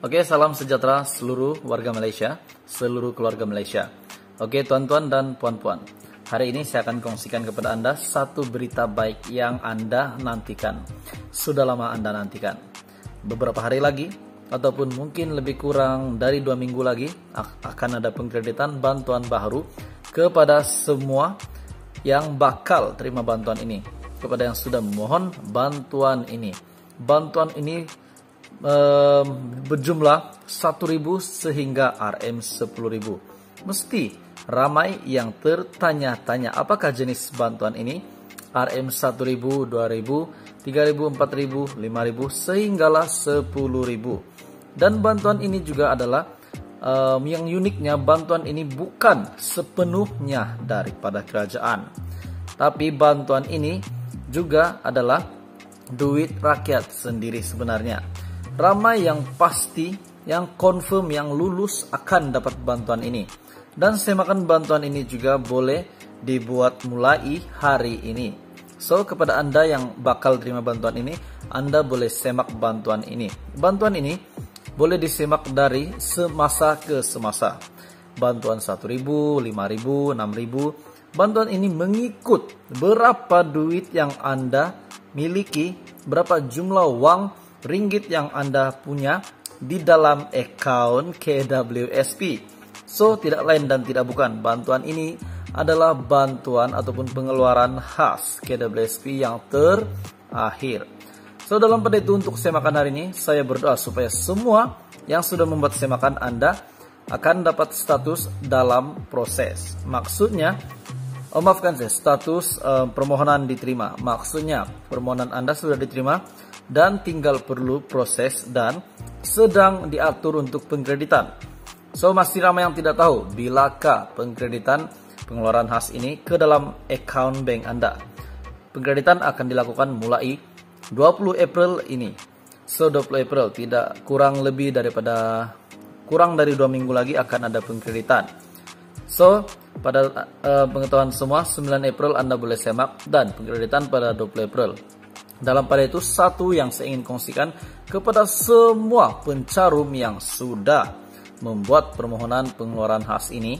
Oke, salam sejahtera seluruh warga Malaysia, seluruh keluarga Malaysia. Oke, tuan-tuan dan puan-puan. Hari ini saya akan kongsikan kepada Anda satu berita baik yang Anda nantikan. Sudah lama Anda nantikan. Beberapa hari lagi, ataupun mungkin lebih kurang dari dua minggu lagi, akan ada pengkreditan bantuan baru kepada semua yang bakal terima bantuan ini. Kepada yang sudah memohon bantuan ini. Bantuan ini um, berjumlah 1000 sehingga RM 10000. Mesti ramai yang tertanya-tanya apakah jenis bantuan ini RM 1000, 2000, 3000, 4000, 5000 sehinggalah 10000. Dan bantuan ini juga adalah um, yang uniknya bantuan ini bukan sepenuhnya daripada kerajaan. Tapi bantuan ini juga adalah duit rakyat sendiri sebenarnya ramai yang pasti, yang confirm, yang lulus akan dapat bantuan ini. Dan semakan bantuan ini juga boleh dibuat mulai hari ini. So, kepada Anda yang bakal terima bantuan ini, Anda boleh semak bantuan ini. Bantuan ini boleh disemak dari semasa ke semasa. Bantuan 1000, 5000, 6000. Bantuan ini mengikut berapa duit yang Anda miliki, berapa jumlah uang ringgit yang Anda punya di dalam account KWSP. So, tidak lain dan tidak bukan, bantuan ini adalah bantuan ataupun pengeluaran khas KWSP yang terakhir. So, dalam pada itu untuk semakan hari ini, saya berdoa supaya semua yang sudah membuat semakan Anda akan dapat status dalam proses. Maksudnya, oh, maafkan saya, status uh, permohonan diterima. Maksudnya, permohonan Anda sudah diterima, dan tinggal perlu proses dan sedang diatur untuk pengkreditan. So masih ramai yang tidak tahu bilakah pengkreditan pengeluaran khas ini ke dalam account bank Anda. Pengkreditan akan dilakukan mulai 20 April ini. So 20 April tidak kurang lebih daripada kurang dari dua minggu lagi akan ada pengkreditan. So pada uh, pengetahuan semua 9 April Anda boleh semak dan pengkreditan pada 20 April. Dalam pada itu satu yang saya ingin kongsikan kepada semua pencarum yang sudah membuat permohonan pengeluaran khas ini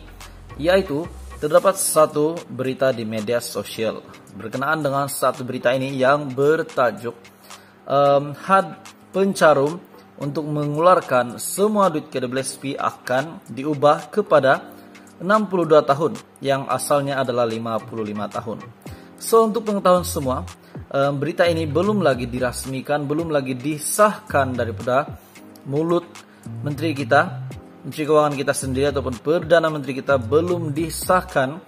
yaitu terdapat satu berita di media sosial berkenaan dengan satu berita ini yang bertajuk um, had pencarum untuk mengeluarkan semua duit KWSP akan diubah kepada 62 tahun yang asalnya adalah 55 tahun. So untuk pengetahuan semua, um, berita ini belum lagi dirasmikan, belum lagi disahkan daripada mulut menteri kita, menteri keuangan kita sendiri ataupun perdana menteri kita belum disahkan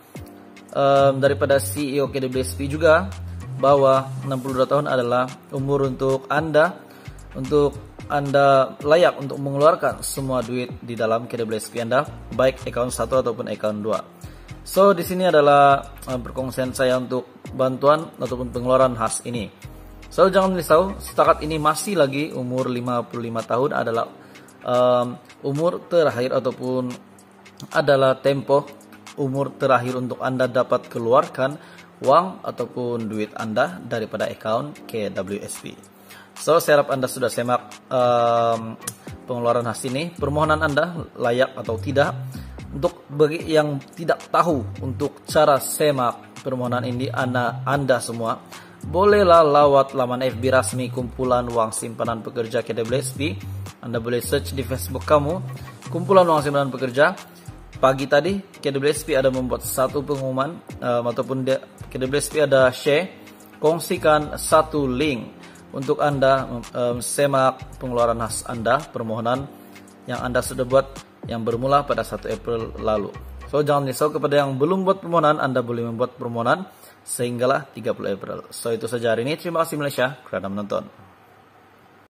um, daripada CEO KDBSP juga bahwa 62 tahun adalah umur untuk Anda untuk anda layak untuk mengeluarkan semua duit di dalam KDBSP Anda, baik account 1 ataupun account 2. So di sini adalah perkongsian saya untuk bantuan ataupun pengeluaran khas ini. So jangan risau, setakat ini masih lagi umur 55 tahun adalah um, umur terakhir ataupun adalah tempo umur terakhir untuk Anda dapat keluarkan uang ataupun duit Anda daripada account KWSP. So saya harap Anda sudah semak um, pengeluaran khas ini. Permohonan Anda layak atau tidak untuk bagi yang tidak tahu untuk cara semak permohonan ini anda, anda semua bolehlah lawat laman FB resmi kumpulan uang simpanan pekerja KWSP anda boleh search di Facebook kamu kumpulan uang simpanan pekerja. Pagi tadi KWSP ada membuat satu pengumuman um, ataupun KWSP ada share kongsikan satu link untuk anda um, semak pengeluaran khas anda permohonan yang anda sudah buat yang bermula pada 1 April lalu. So jangan risau kepada yang belum buat permohonan, Anda boleh membuat permohonan sehinggalah 30 April. So itu saja hari ini. Terima kasih Malaysia kerana menonton.